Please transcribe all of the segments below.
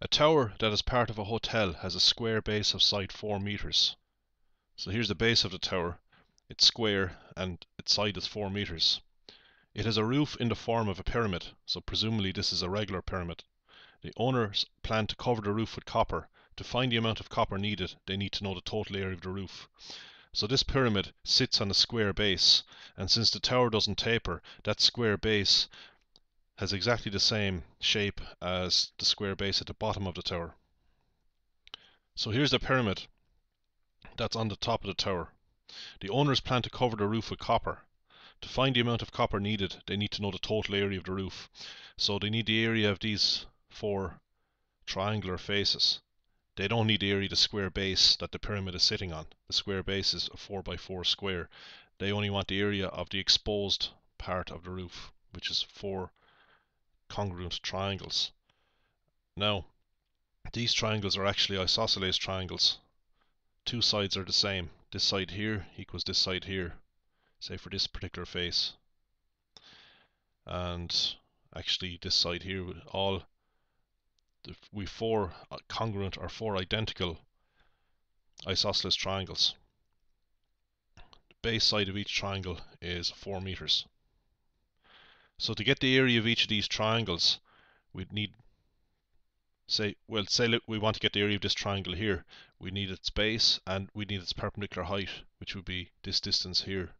A tower that is part of a hotel has a square base of side 4 meters. So here's the base of the tower. It's square and its side is 4 meters. It has a roof in the form of a pyramid, so presumably this is a regular pyramid. The owners plan to cover the roof with copper. To find the amount of copper needed, they need to know the total area of the roof. So this pyramid sits on a square base, and since the tower doesn't taper, that square base has exactly the same shape as the square base at the bottom of the tower. So here's the pyramid that's on the top of the tower. The owners plan to cover the roof with copper. To find the amount of copper needed, they need to know the total area of the roof. So they need the area of these four triangular faces. They don't need the area of the square base that the pyramid is sitting on. The square base is a 4x4 square. They only want the area of the exposed part of the roof, which is four congruent triangles. Now, these triangles are actually isosceles triangles. Two sides are the same. This side here equals this side here, say for this particular face. And actually this side here, all we four uh, congruent or four identical isosceles triangles. The base side of each triangle is 4 meters. So to get the area of each of these triangles, we'd need, say, well, say we want to get the area of this triangle here. We need its base and we need its perpendicular height, which would be this distance here.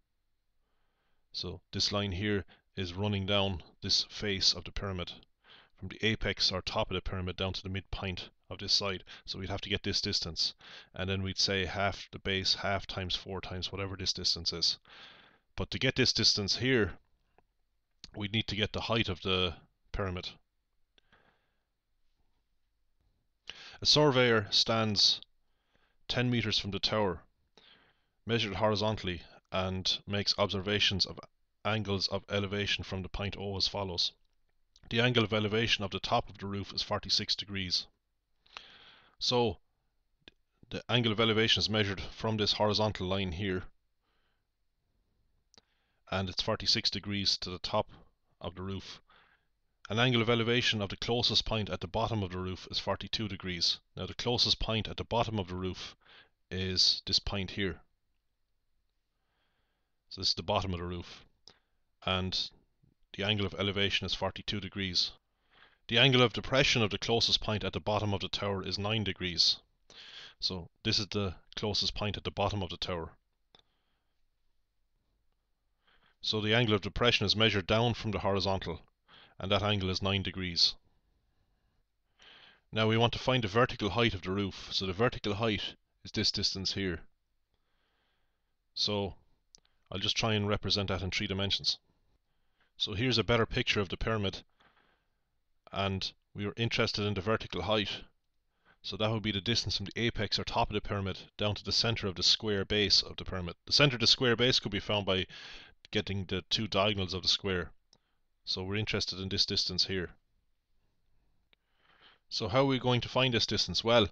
So this line here is running down this face of the pyramid from the apex or top of the pyramid down to the midpoint of this side. So we'd have to get this distance. And then we'd say half the base, half times 4 times whatever this distance is. But to get this distance here, we need to get the height of the pyramid. A surveyor stands 10 meters from the tower, measured horizontally, and makes observations of angles of elevation from the point O as follows. The angle of elevation of the top of the roof is 46 degrees. So the angle of elevation is measured from this horizontal line here and it's 46 degrees to the top of the roof. An angle of elevation of the closest point at the bottom of the roof is 42 degrees. Now the closest point at the bottom of the roof is this point here. So this is the bottom of the roof. And the angle of elevation is 42 degrees. The angle of depression of the closest point at the bottom of the tower is 9 degrees. So this is the closest point at the bottom of the tower. So the angle of depression is measured down from the horizontal, and that angle is 9 degrees. Now we want to find the vertical height of the roof. So the vertical height is this distance here. So I'll just try and represent that in three dimensions. So here's a better picture of the pyramid, and we are interested in the vertical height. So that would be the distance from the apex or top of the pyramid down to the center of the square base of the pyramid. The center of the square base could be found by getting the two diagonals of the square. So we're interested in this distance here. So how are we going to find this distance? Well,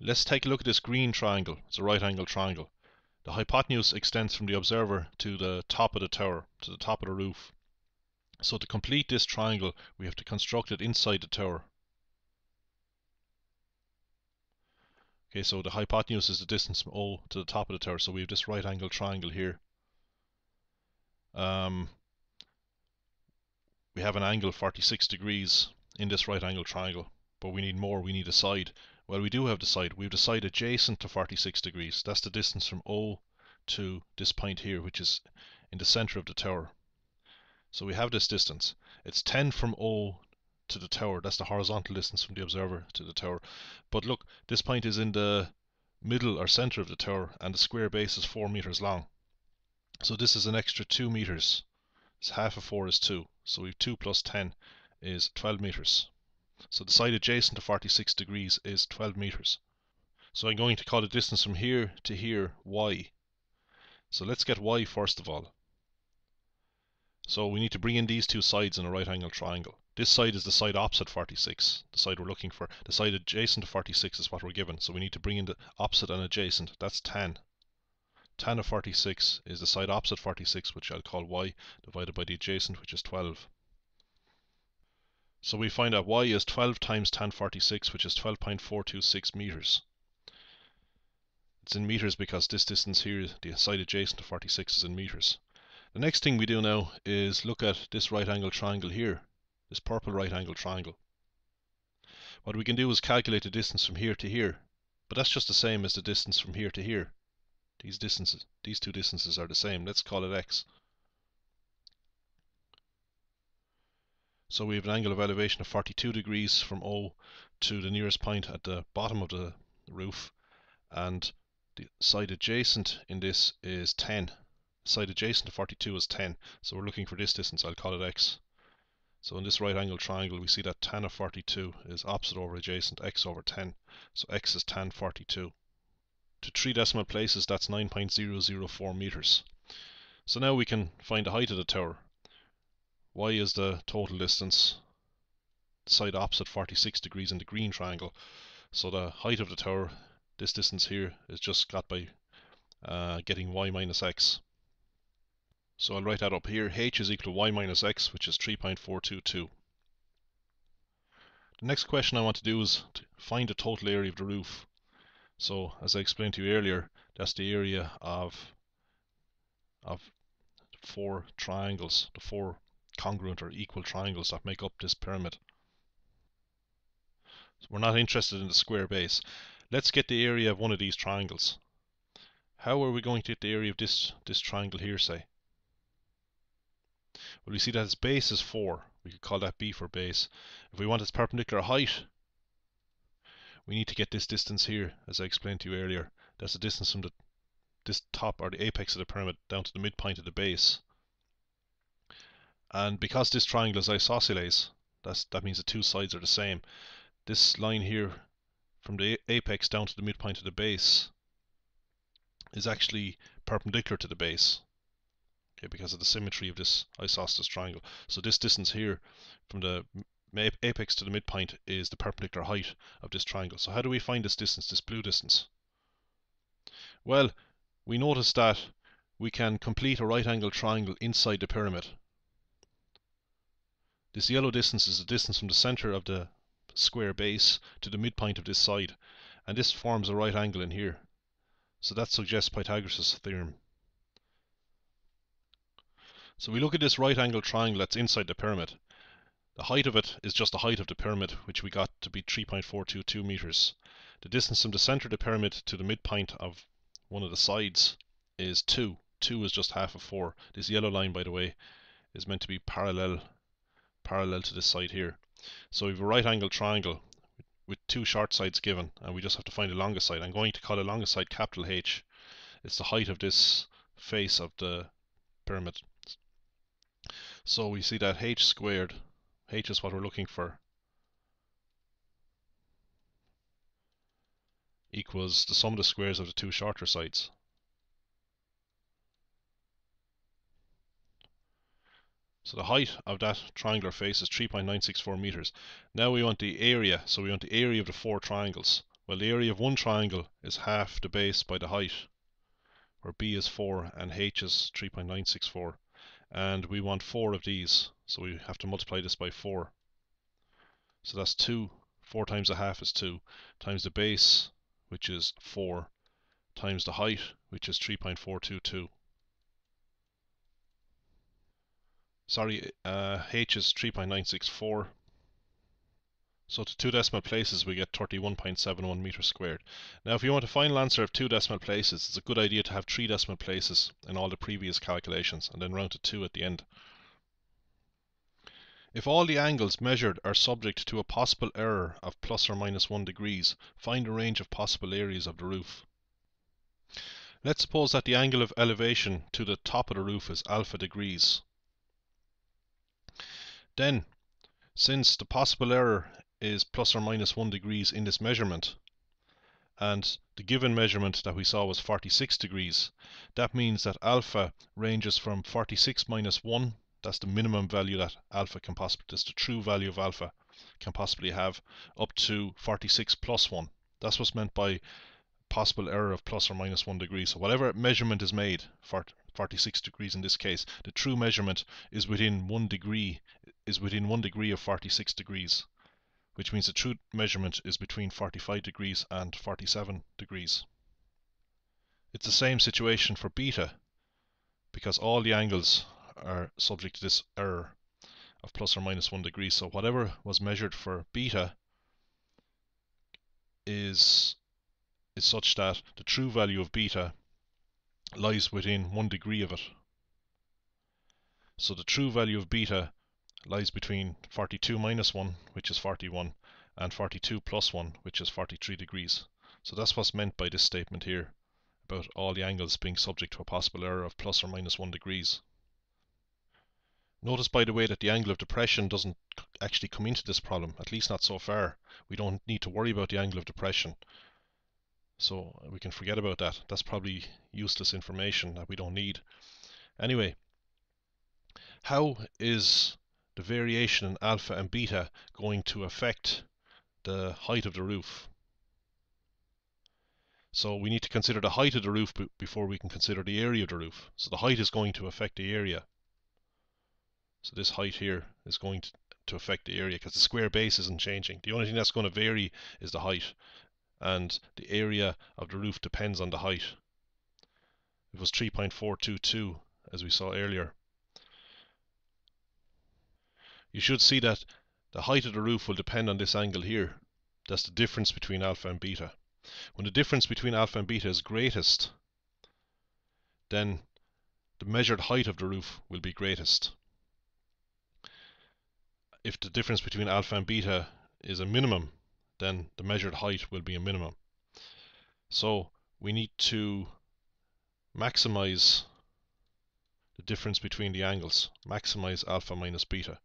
let's take a look at this green triangle. It's a right angle triangle. The hypotenuse extends from the observer to the top of the tower, to the top of the roof. So to complete this triangle, we have to construct it inside the tower. Okay, so the hypotenuse is the distance from O to the top of the tower, so we have this right angle triangle here. Um, we have an angle 46 degrees in this right angle triangle, but we need more, we need a side. Well, we do have the side. We have the side adjacent to 46 degrees. That's the distance from O to this point here, which is in the center of the tower. So we have this distance. It's 10 from O to the tower. That's the horizontal distance from the observer to the tower. But look, this point is in the middle or center of the tower, and the square base is 4 meters long. So this is an extra 2 meters. It's half of 4 is 2. So we have 2 plus 10 is 12 meters. So the side adjacent to 46 degrees is 12 meters. So I'm going to call the distance from here to here y. So let's get y first of all. So we need to bring in these two sides in a right angle triangle. This side is the side opposite 46, the side we're looking for. The side adjacent to 46 is what we're given. So we need to bring in the opposite and adjacent. That's 10 tan of 46 is the side opposite 46, which I'll call y, divided by the adjacent, which is 12. So we find that y is 12 times tan 46, which is 12.426 meters. It's in meters because this distance here, the side adjacent to 46 is in meters. The next thing we do now is look at this right angle triangle here, this purple right angle triangle. What we can do is calculate the distance from here to here, but that's just the same as the distance from here to here. These distances, these two distances are the same. Let's call it x. So we have an angle of elevation of 42 degrees from O to the nearest point at the bottom of the roof and the side adjacent in this is 10. Side adjacent to 42 is 10. So we're looking for this distance, I'll call it x. So in this right angle triangle we see that tan of 42 is opposite over adjacent x over 10. So x is tan 42. To three decimal places that's 9.004 meters. So now we can find the height of the tower y is the total distance, side opposite 46 degrees in the green triangle. So the height of the tower, this distance here, is just got by uh, getting y minus x. So I'll write that up here. h is equal to y minus x, which is 3.422. The next question I want to do is to find the total area of the roof. So as I explained to you earlier, that's the area of of four triangles, the four congruent or equal triangles that make up this pyramid. So we're not interested in the square base. Let's get the area of one of these triangles. How are we going to get the area of this, this triangle here, say? Well, we see that its base is 4. We could call that B for base. If we want its perpendicular height, we need to get this distance here, as I explained to you earlier. That's the distance from the this top or the apex of the pyramid down to the midpoint of the base. And because this triangle is isosceles, that's, that means the two sides are the same. This line here from the apex down to the midpoint of the base is actually perpendicular to the base. Okay, because of the symmetry of this isosceles triangle. So this distance here from the apex to the midpoint is the perpendicular height of this triangle. So how do we find this distance, this blue distance? Well, we notice that we can complete a right angle triangle inside the pyramid. This yellow distance is the distance from the center of the square base to the midpoint of this side, and this forms a right angle in here. So that suggests Pythagoras' theorem. So we look at this right angle triangle that's inside the pyramid. The height of it is just the height of the pyramid, which we got to be 3.422 meters. The distance from the center of the pyramid to the midpoint of one of the sides is 2. 2 is just half of 4. This yellow line, by the way, is meant to be parallel parallel to this side here. So we have a right angle triangle with two short sides given and we just have to find the longest side. I'm going to call the longest side capital H. It's the height of this face of the pyramid. So we see that H squared, H is what we're looking for, equals the sum of the squares of the two shorter sides. So the height of that triangular face is 3.964 meters. Now we want the area, so we want the area of the four triangles. Well, the area of one triangle is half the base by the height, where b is 4 and h is 3.964. And we want four of these, so we have to multiply this by 4. So that's 2. 4 times a half is 2, times the base, which is 4, times the height, which is 3.422. sorry, uh, h is 3.964. So to two decimal places we get 31.71 meters squared. Now if you want a final answer of two decimal places, it's a good idea to have three decimal places in all the previous calculations and then round to two at the end. If all the angles measured are subject to a possible error of plus or minus 1 degrees, find the range of possible areas of the roof. Let's suppose that the angle of elevation to the top of the roof is alpha degrees. Then, since the possible error is plus or minus 1 degrees in this measurement, and the given measurement that we saw was 46 degrees, that means that alpha ranges from 46 minus 1, that's the minimum value that alpha can possibly, that's the true value of alpha can possibly have, up to 46 plus 1. That's what's meant by possible error of plus or minus 1 degree. So whatever measurement is made, for 46 degrees in this case, the true measurement is within 1 degree is within 1 degree of 46 degrees, which means the true measurement is between 45 degrees and 47 degrees. It's the same situation for beta, because all the angles are subject to this error of plus or minus 1 degree. So whatever was measured for beta is, is such that the true value of beta lies within 1 degree of it. So the true value of beta lies between 42 minus 1, which is 41, and 42 plus 1, which is 43 degrees. So that's what's meant by this statement here, about all the angles being subject to a possible error of plus or minus 1 degrees. Notice, by the way, that the angle of depression doesn't actually come into this problem, at least not so far. We don't need to worry about the angle of depression. So we can forget about that. That's probably useless information that we don't need. Anyway, how is the variation in alpha and beta going to affect the height of the roof? So we need to consider the height of the roof before we can consider the area of the roof. So the height is going to affect the area. So this height here is going to, to affect the area because the square base isn't changing. The only thing that's going to vary is the height. And the area of the roof depends on the height. It was 3.422 as we saw earlier. You should see that the height of the roof will depend on this angle here. That's the difference between alpha and beta. When the difference between alpha and beta is greatest, then the measured height of the roof will be greatest if the difference between alpha and beta is a minimum, then the measured height will be a minimum. So we need to maximize the difference between the angles, maximize alpha minus beta.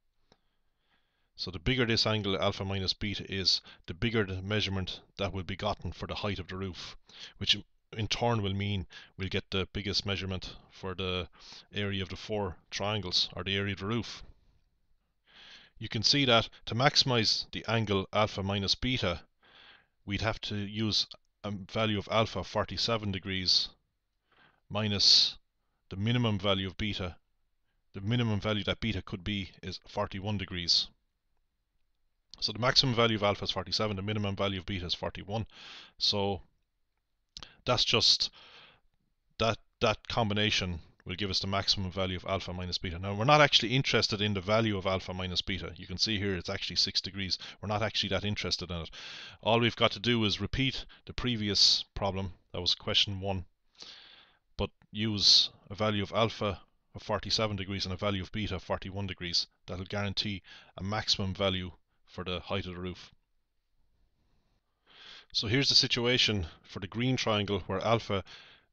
So the bigger this angle alpha minus beta is, the bigger the measurement that will be gotten for the height of the roof, which in turn will mean we'll get the biggest measurement for the area of the four triangles, or the area of the roof you can see that to maximize the angle alpha minus beta, we'd have to use a value of alpha 47 degrees minus the minimum value of beta. The minimum value that beta could be is 41 degrees. So the maximum value of alpha is 47, the minimum value of beta is 41. So that's just that that combination will give us the maximum value of alpha minus beta. Now we're not actually interested in the value of alpha minus beta. You can see here it's actually 6 degrees. We're not actually that interested in it. All we've got to do is repeat the previous problem, that was question 1, but use a value of alpha of 47 degrees and a value of beta of 41 degrees. That'll guarantee a maximum value for the height of the roof. So here's the situation for the green triangle where alpha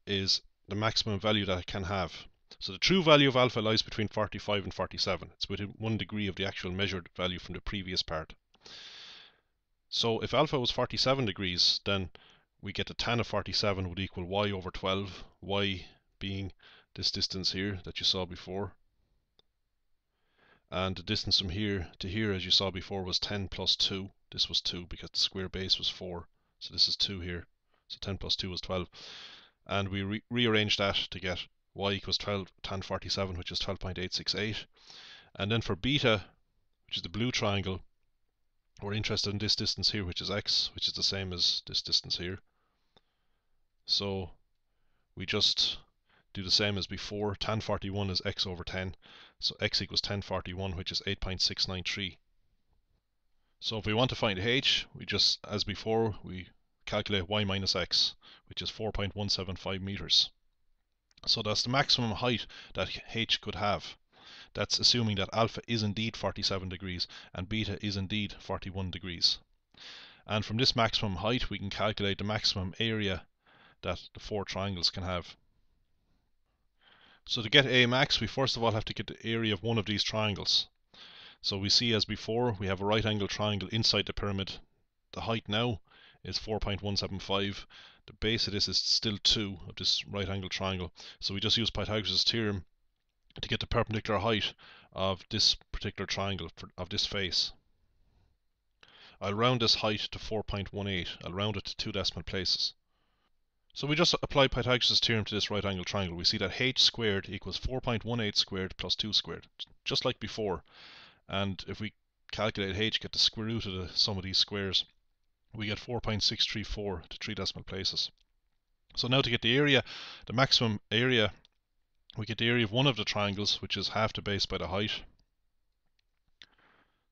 is the maximum value that it can have. So the true value of alpha lies between 45 and 47. It's within one degree of the actual measured value from the previous part. So if alpha was 47 degrees, then we get the tan of 47 would equal y over 12, y being this distance here that you saw before. And the distance from here to here, as you saw before, was 10 plus 2. This was 2 because the square base was 4. So this is 2 here. So 10 plus 2 was 12 and we re rearrange that to get y equals 12 tan 47 which is 12.868 and then for beta which is the blue triangle we're interested in this distance here which is x which is the same as this distance here so we just do the same as before tan 41 is x over 10 so x equals 1041 which is 8.693 so if we want to find h we just as before we calculate y minus x, which is 4.175 meters. So that's the maximum height that h could have. That's assuming that alpha is indeed 47 degrees and beta is indeed 41 degrees. And from this maximum height we can calculate the maximum area that the four triangles can have. So to get A max we first of all have to get the area of one of these triangles. So we see as before we have a right angle triangle inside the pyramid. The height now is 4.175. The base of this is still 2 of this right angle triangle. So we just use Pythagoras' theorem to get the perpendicular height of this particular triangle, for, of this face. I'll round this height to 4.18. I'll round it to two decimal places. So we just apply Pythagoras' theorem to this right angle triangle. We see that h squared equals 4.18 squared plus 2 squared, just like before. And if we calculate h, get the square root of the sum of these squares, we get 4.634 to three decimal places. So now to get the area, the maximum area, we get the area of one of the triangles, which is half the base by the height.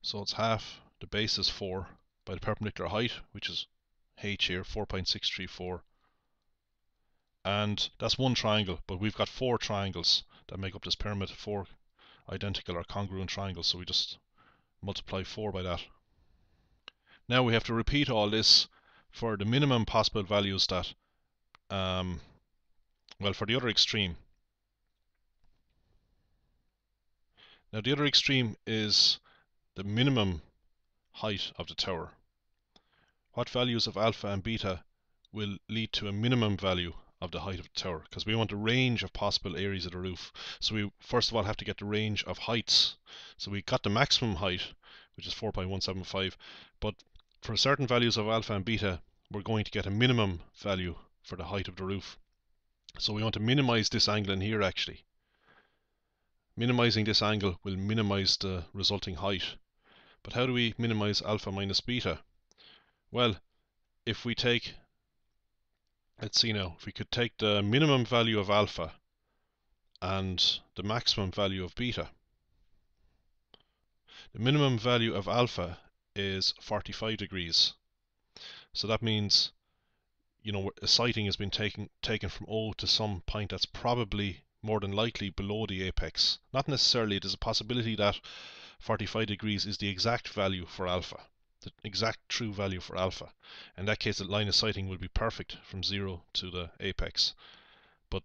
So it's half the base is 4 by the perpendicular height, which is h here, 4.634. And that's one triangle, but we've got four triangles that make up this pyramid, four identical or congruent triangles, so we just multiply 4 by that. Now we have to repeat all this for the minimum possible values that um, well, for the other extreme. Now the other extreme is the minimum height of the tower. What values of alpha and beta will lead to a minimum value of the height of the tower because we want a range of possible areas of the roof. So we first of all have to get the range of heights. So we got the maximum height, which is 4.175, but for certain values of alpha and beta, we're going to get a minimum value for the height of the roof. So we want to minimize this angle in here actually. Minimizing this angle will minimize the resulting height. But how do we minimize alpha minus beta? Well, if we take, let's see now, if we could take the minimum value of alpha and the maximum value of beta. The minimum value of alpha is 45 degrees. So that means you know, a sighting has been taken taken from O to some point that's probably more than likely below the apex. Not necessarily, there's a possibility that 45 degrees is the exact value for alpha, the exact true value for alpha. In that case, the line of sighting will be perfect from 0 to the apex. But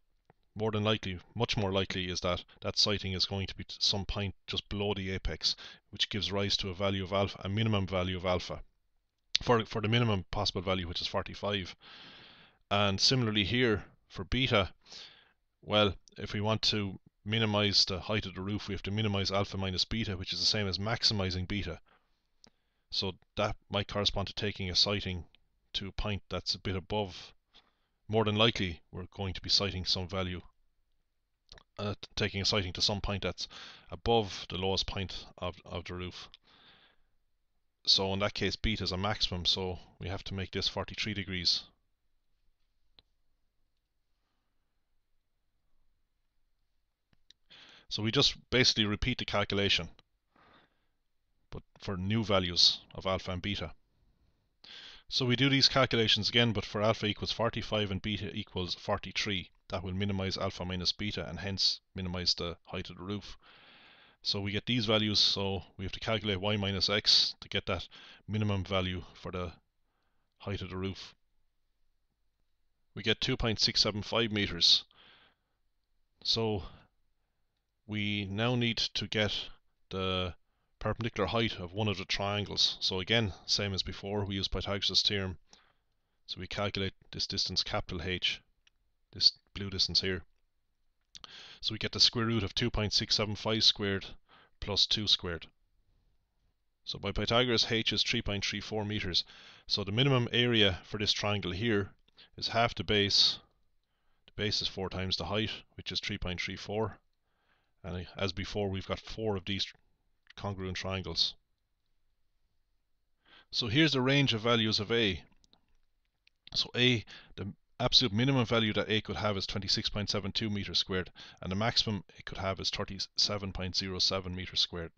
more than likely, much more likely is that that sighting is going to be some point just below the apex, which gives rise to a value of alpha, a minimum value of alpha for, for the minimum possible value, which is 45. And similarly here for beta, well, if we want to minimize the height of the roof, we have to minimize alpha minus beta, which is the same as maximizing beta. So that might correspond to taking a sighting to a point that's a bit above. More than likely, we're going to be sighting some value, uh, taking a sighting to some point that's above the lowest point of, of the roof. So in that case, beta is a maximum, so we have to make this 43 degrees. So we just basically repeat the calculation, but for new values of alpha and beta. So we do these calculations again, but for alpha equals 45 and beta equals 43. That will minimize alpha minus beta and hence minimize the height of the roof. So we get these values, so we have to calculate y minus x to get that minimum value for the height of the roof. We get 2.675 meters. So we now need to get the perpendicular height of one of the triangles. So again, same as before, we use Pythagoras' theorem. So we calculate this distance capital H, this blue distance here. So we get the square root of 2.675 squared plus 2 squared. So by Pythagoras, h is 3.34 meters. So the minimum area for this triangle here is half the base. The base is 4 times the height, which is 3.34. And as before, we've got four of these congruent triangles. So here's the range of values of A. So A, the absolute minimum value that A could have is 26.72 meters squared, and the maximum it could have is 37.07 meters squared.